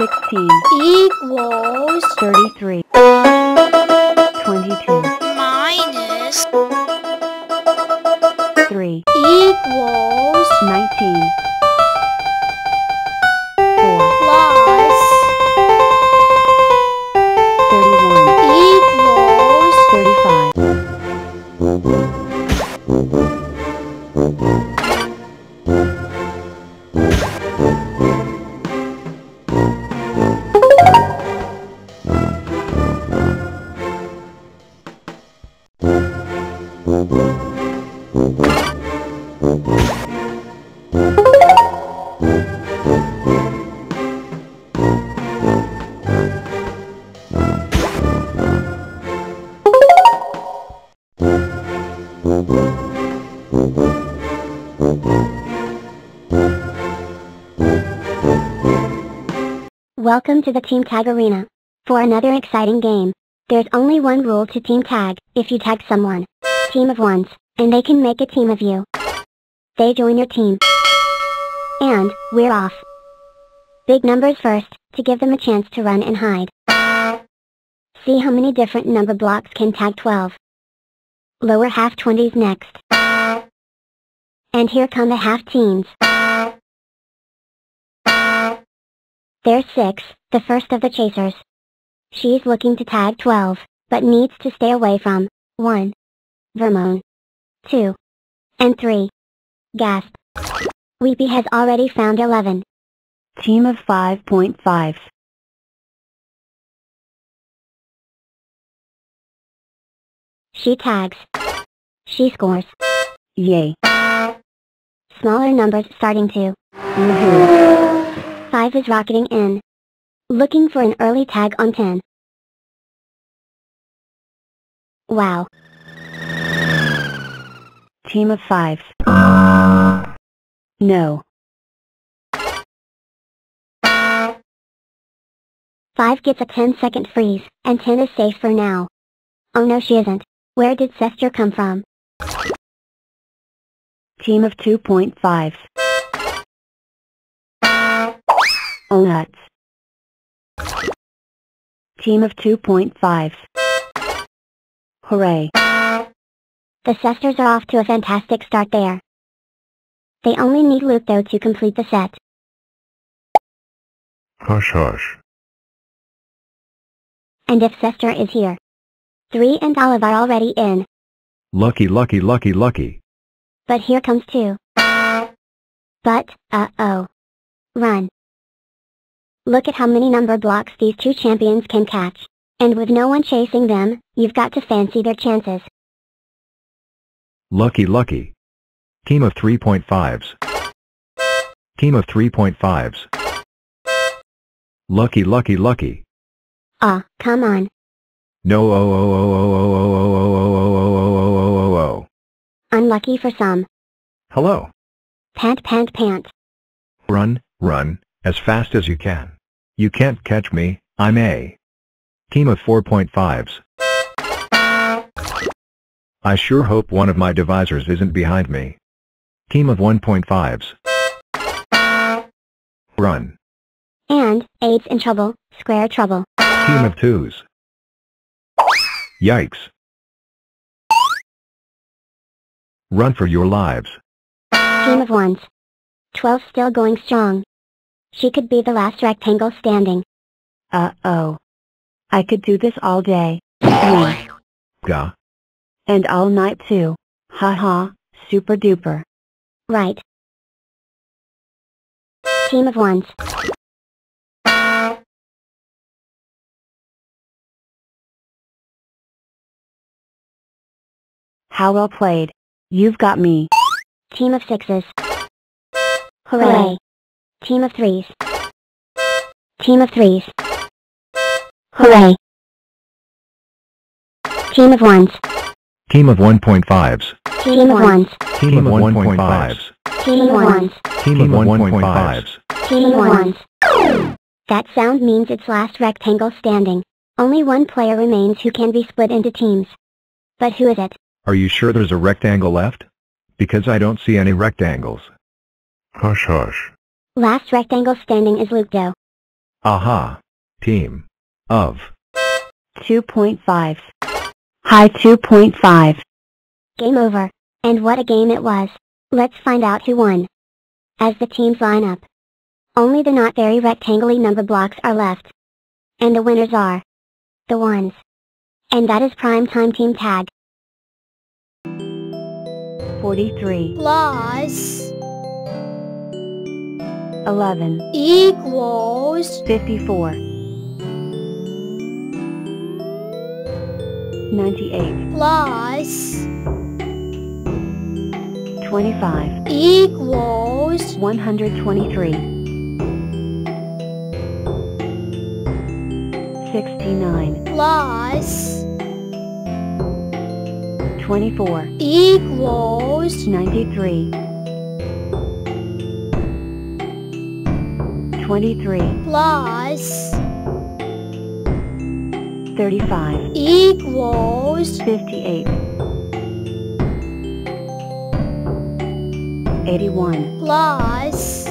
16 equals 33 Welcome to the Team Tag Arena. For another exciting game. There's only one rule to Team Tag, if you tag someone. Team of ones, and they can make a team of you. They join your team. And, we're off. Big numbers first, to give them a chance to run and hide. See how many different number blocks can tag 12. Lower half 20s next. And here come the half teens. There's six, the first of the chasers. She's looking to tag 12, but needs to stay away from 1. Vermone. 2. And 3. Gasp. Weepy has already found 11. Team of 5.5 She tags. She scores. Yay. Smaller numbers starting to. Woohoo. 5 is rocketing in. Looking for an early tag on 10. Wow. Team of 5 No. 5 gets a 10 second freeze, and 10 is safe for now. Oh no she isn't. Where did Sester come from? Team of 2.5 Oh nuts. Team of 2.5 Hooray. The Sesters are off to a fantastic start there. They only need Luke though to complete the set. Hush hush. And if Sester is here. 3 and Olive are already in, Lucky lucky lucky lucky. but here comes 2. But, uh-oh. Run. Look at how many number blocks these two champions can catch. And with no one chasing them, you've got to fancy their chances. Lucky lucky. Team of 3.5s. Team of 3.5s. Lucky lucky lucky. Ah, come on. No oh oh oh oh oh oh oh oh oh oh oh oh oh oh oh. Unlucky for some. Hello. Pant pant pant. Run, run, as fast as you can. You can't catch me, I'm a team of 4.5s. I sure hope one of my devisers isn't behind me. Team of 1.5s. Run. And, AIDS in trouble, square trouble. Team of 2s. Yikes. Run for your lives. Team of ones. 12 still going strong. She could be the last rectangle standing. Uh-oh. I could do this all day. Gah. And all night too. Ha ha, super duper. Right. Team of ones. How well played. You've got me. Team of sixes. Hooray. Team of threes. Team of threes. Hooray. Team of ones. Team of 1.5s. Team of ones. Team of 1.5s. Team of ones. Team of 1.5s. Team of ones. That sound means it's last rectangle standing. Only one player remains who can be split into teams. But who is it? Are you sure there's a rectangle left? Because I don't see any rectangles. Hush hush. Last rectangle standing is Luke Aha. Team. Of. 2.5. High 2.5. Game over. And what a game it was. Let's find out who won. As the teams line up. Only the not very rectangly number blocks are left. And the winners are the ones. And that is prime time team tag. 43. plus 11. equals 54. 98. plus 25. equals 123. 69. plus 24. equals 93. 23. plus 35. equals 58. 81. plus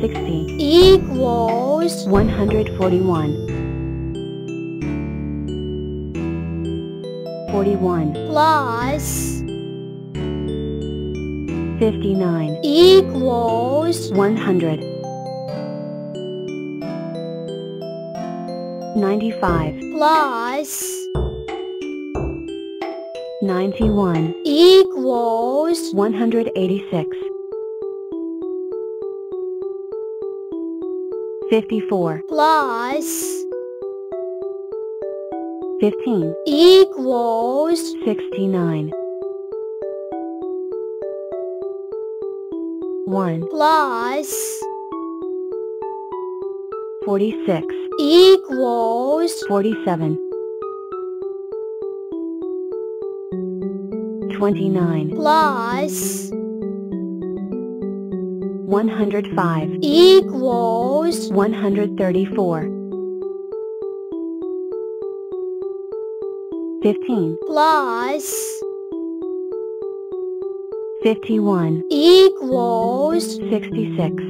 60. equals 141. 41. plus 59. equals 100. 95. plus 91. equals 186. 54. plus 15. equals 69. 1. plus 46. equals 47. 29. plus 105. equals 134. 15. plus 51. equals 66.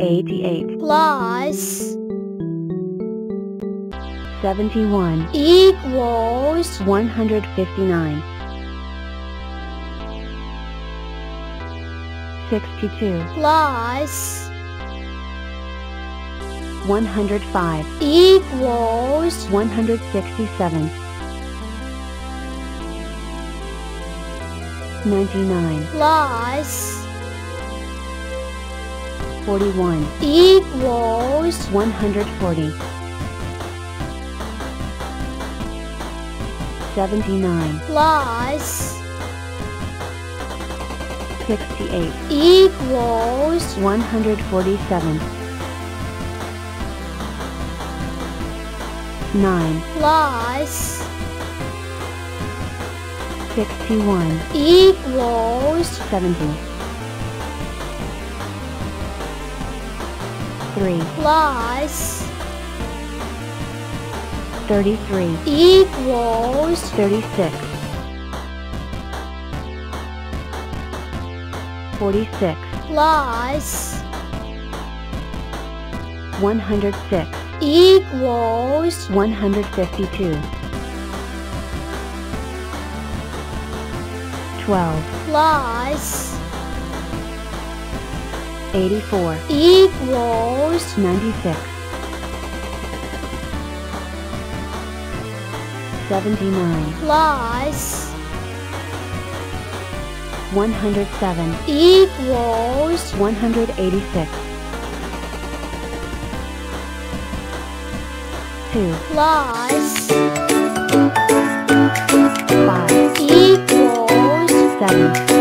88. plus 71. equals 159. 62. plus 105. equals 167. 99. plus 41. equals 140. 79. plus 68. equals 147. 9. plus 61. equals 70. 3. plus 33. equals 36. 46. plus 106. equals 152. 12. plus 84. equals 96. 79. plus 107. equals 186. 2. plus equals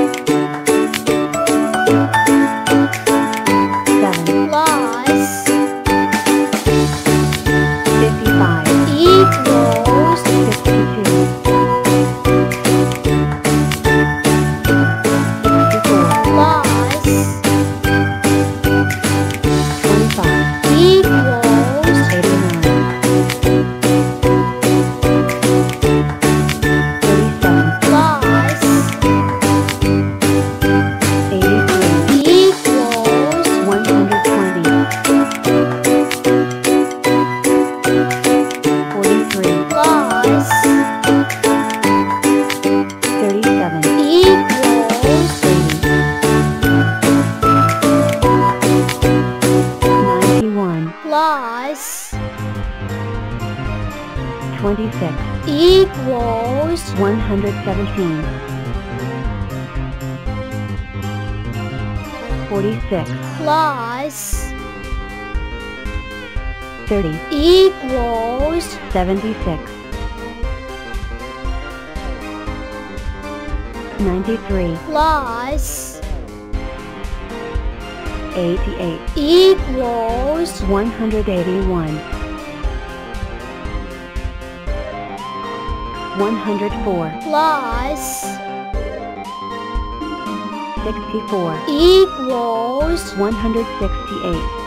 26, equals 117, 46, plus 30, equals. 76, 93, plus 88, equals 181, 104, plus 64, equals 168,